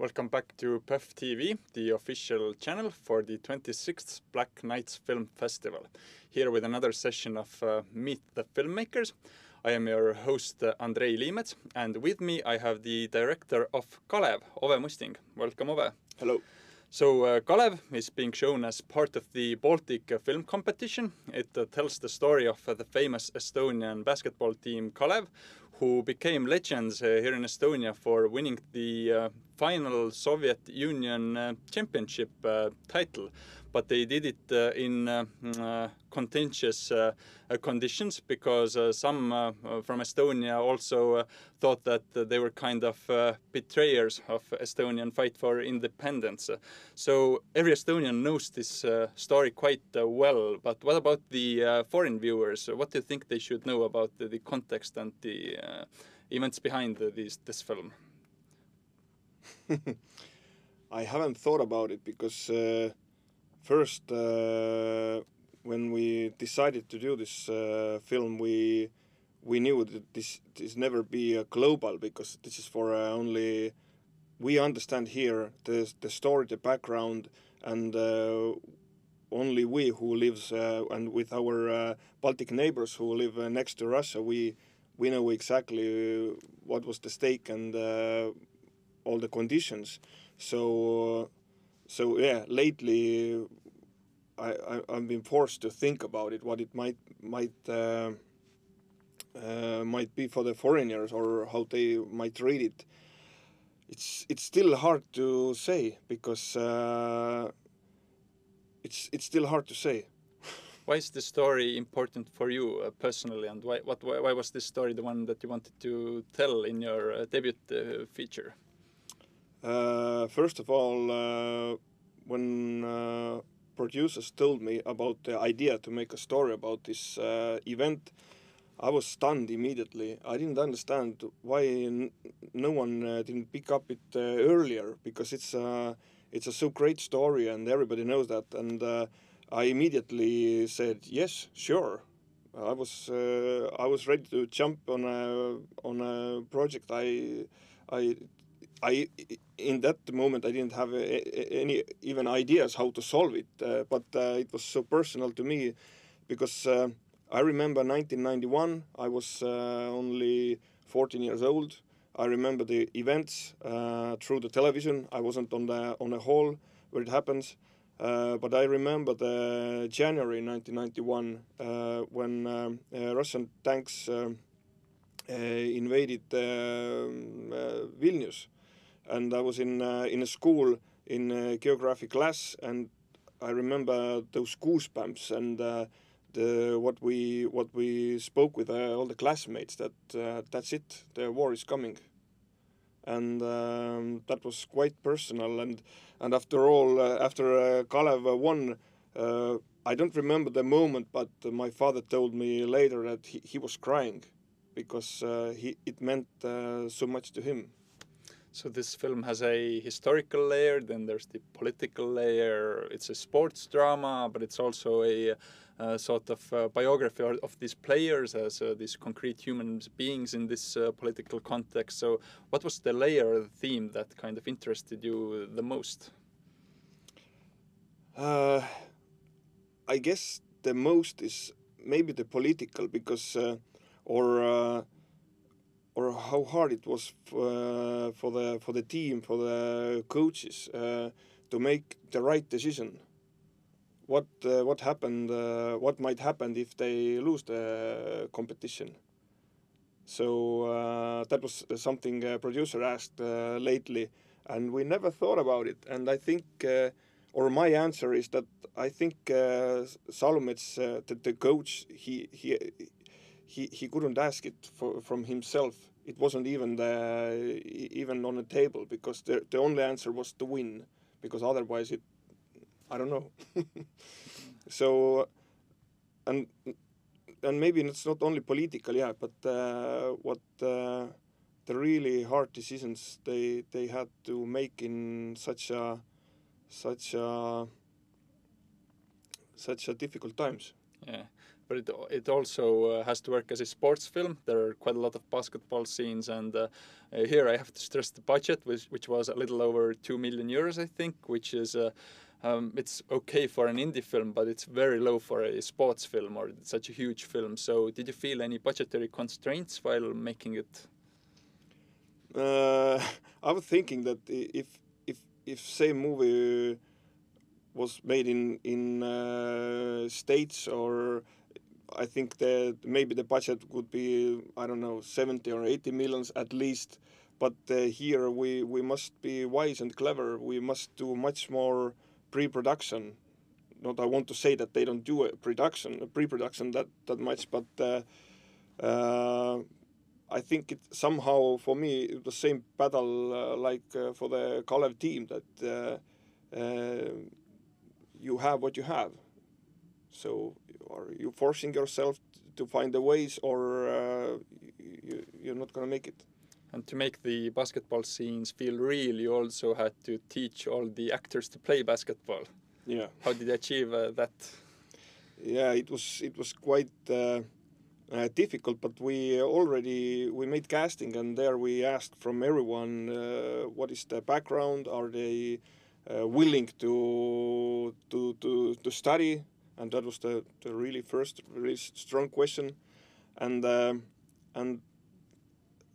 Welcome back to PÖFF TV, the official channel for the 26th Black Nights Film Festival. Here with another session of uh, Meet the Filmmakers. I am your host uh, Andrei Liimets, and with me I have the director of Kalev, Ove Musting. Welcome, Ove. Hello. So, uh, Kalev is being shown as part of the Baltic uh, Film Competition. It uh, tells the story of uh, the famous Estonian basketball team Kalev, who became legends uh, here in Estonia for winning the uh, final Soviet Union uh, championship uh, title. But they did it uh, in uh, mm, uh, contentious uh, conditions because some from Estonia also thought that they were kind of betrayers of Estonian fight for independence. So every Estonian knows this story quite well. But what about the foreign viewers? What do you think they should know about the, context and the events behind this this film? I haven't thought about it because uh, first, uh, when we decided to do this uh, film, we we knew that this this never be uh, global because this is for uh, only we understand here the the story, the background, and uh, only we who lives uh, and with our Baltic neighbors who live next to Russia, we we know exactly what was the stake and all the conditions. So so yeah, lately I, I I've been forced to think about it, what it might might. Uh, uh, might be for the foreigners or how they might read it. It's it's still hard to say because uh, it's it's still hard to say. Why is the story important for you uh, personally, and why, what, why, why was this story the one that you wanted to tell in your uh, debut uh, feature? Uh, first of all, uh, when uh, producers told me about the idea to make a story about this event, I was stunned immediately. I didn't understand why no one uh, didn't pick up it uh, earlier because it's uh, it's a so great story and everybody knows that. And I immediately said yes, sure. I was I was ready to jump on a on a project. I I I in that moment I didn't have any even ideas how to solve it, uh, but uh, it was so personal to me because uh, I remember 1991. I was uh, only 14 years old. I remember the events uh, through the television. I wasn't on the on a hall where it happens, uh, but I remember the January 1991 uh, when um, Russian tanks. Um, invaded um, Vilnius, and I was in uh, in a school in uh, geography class, and I remember those goosebumps and uh, the what we what we spoke with all the classmates that that's it, the war is coming, and um, that was quite personal. And and after all, uh, after uh, Kalev won. Uh, I don't remember the moment, but my father told me later that he, he was crying because he it meant so much to him. So this film has a historical layer, then there's the political layer. It's a sports drama, but it's also a uh, sort of uh, biography of these players as uh, these concrete human beings in this uh, political context. So, what was the layer, the theme that kind of interested you the most? Uh, I guess the most is maybe the political because uh, or or how hard it was uh, for the for the team for the coaches uh, to make the right decision. What uh, what happened? Uh, what might happen if they lose the competition? So uh, that was something a producer asked uh, lately, and we never thought about it. And I think, uh, or my answer is that I think uh, Salumets, uh, the, the coach, he he he he couldn't ask it for, from himself. It wasn't even the, even on the table because the the only answer was to win, because otherwise it, I don't know. so, and and maybe it's not only political, yeah, but uh, what uh, the really hard decisions they they had to make in such a such a such a difficult times. Yeah, but it it also uh, has to work as a sports film. There are quite a lot of basketball scenes, and uh, uh, here I have to stress the budget, which which was a little over two million euros, I think, which is. Um, it's okay for an indie film, but it's very low for a sports film or such a huge film. So, did you feel any budgetary constraints while making it? Uh, I was thinking that if if if same movie was made in in uh, states or I think that maybe the budget would be I don't know 70 or 80 millions at least but uh, here we we must be wise and clever we must do much more pre-production not I want to say that they don't do a production a pre-production that that much but uh, uh, I think it somehow for me it was the same battle uh, like uh, for the Kalev team that you have what you have. So are you forcing yourself to find the ways, or uh, you, you're not going to make it? And to make the basketball scenes feel real, you also had to teach all the actors to play basketball. Yeah. How did you achieve uh, that? Yeah, it was it was quite uh, uh, difficult, but we already we made casting, and there we asked from everyone uh, what is the background, are they uh, willing to to to to study, and that was the, the really first really strong question, and uh, and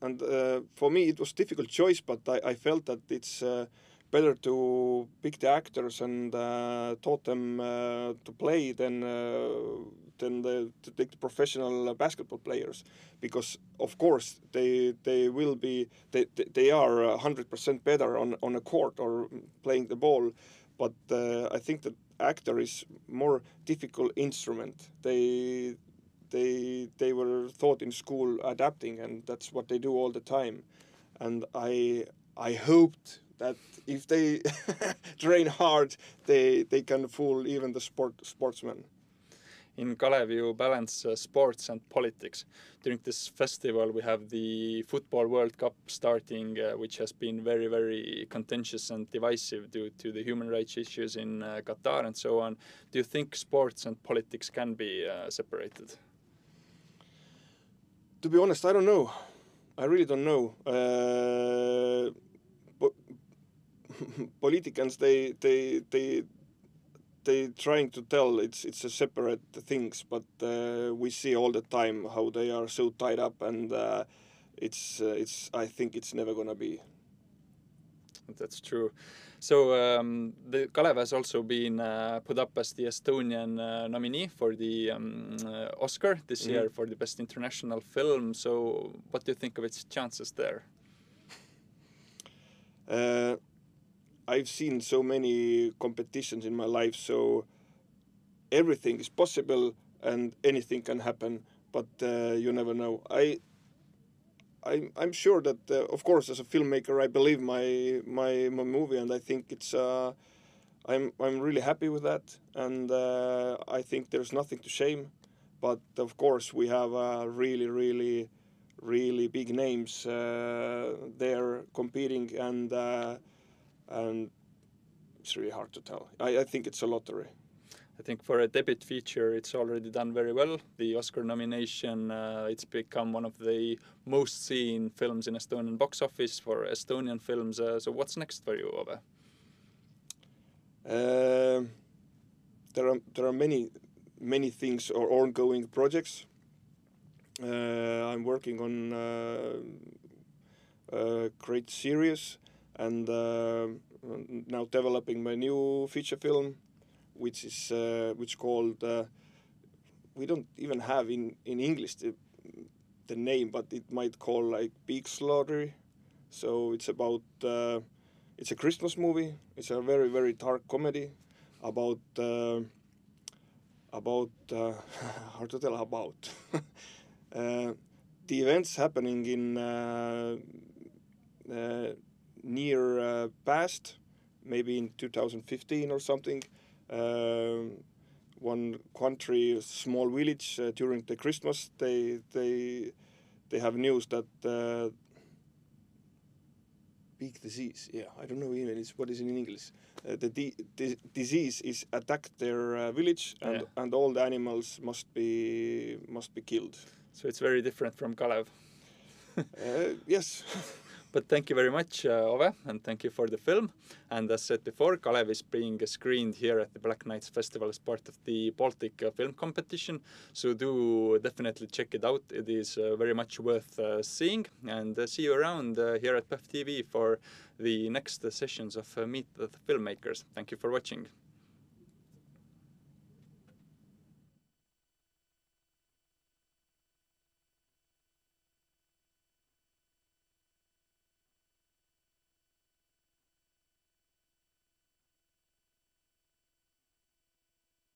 and uh, for me it was difficult choice, but I, I felt that it's uh, better to pick the actors and uh, taught them uh, to play than than the, to take the professional basketball players. Because of course they they will be they, they are 100% better on, on a court or playing the ball. But uh, I think that actor is more difficult instrument. They they they were taught in school adapting and that's what they do all the time. And I I hoped that if they train hard they they can fool even the sport sportsmen in Kalev you balance uh, sports and politics. During this festival, we have the Football World Cup starting, uh, which has been very, very contentious and divisive due to the human rights issues in uh, Qatar and so on. Do you think sports and politics can be uh, separated? To be honest, I don't know. I really don't know. Uh, but politicians, they, they, they, they trying to tell it's it's a separate things, but uh, we see all the time how they are so tied up, and uh, it's uh, it's I think it's never gonna be. That's true. So um, the Kalev has also been uh, put up as the Estonian uh, nominee for the um, uh, Oscar this mm. year for the best international film. So what do you think of its chances there? I've seen so many competitions in my life, so everything is possible and anything can happen, but uh, you never know. I, I'm, I'm sure that, uh, of course, as a filmmaker, I believe my my, my movie, and I think it's. Uh, I'm I'm really happy with that, and uh, I think there's nothing to shame. But of course, we have uh, really, really, really big names uh, there competing, and and it's really hard to tell. I, I think it's a lottery. I think for a debut feature, it's already done very well. The Oscar nomination, uh, it's become one of the most seen films in Estonian box office for Estonian films. Uh, so, what's next for you, Ove? Uh, there are there are many many things or ongoing projects. Uh, I'm working on uh, a great series and uh, now developing my new feature film, which is uh, which called uh, we don't even have in in English the, the name, but it might call like Peaks Slaughter. So it's about uh, it's a Christmas movie. It's a very very dark comedy about uh, about uh, how to tell about the events happening in near uh, past, maybe in 2015 or something. Um, one country, small village uh, during the Christmas, they they they have news that uh, big disease. Yeah, I don't know even it's, what is it in English. Uh, the di- di- disease is attacked their uh, village, and Yeah. and all the animals must be must be killed. So it's very different from Kalev. Uh, yes. But thank you very much, uh, Ove, and thank you for the film. And as said before, Kalev is being screened here at the Black Nights Festival as part of the Baltic uh, Film Competition. So do definitely check it out. It is uh, very much worth uh, seeing. And uh, see you around uh, here at PEF TV for the next sessions of Meet the Filmmakers. Thank you for watching.